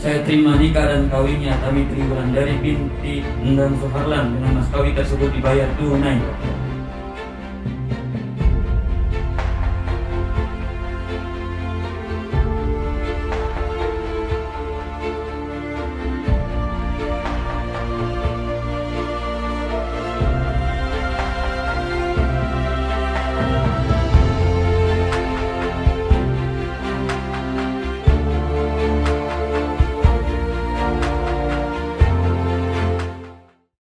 Saya terima nikah dan kawinnya Tami Triwulan dari binti Endang Suharlan dengan mas kawin tersebut dibayar tunai.